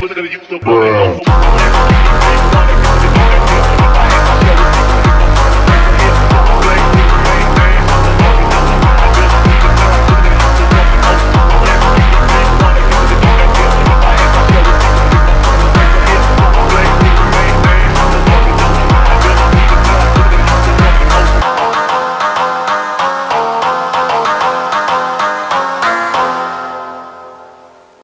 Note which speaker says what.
Speaker 1: Put it use the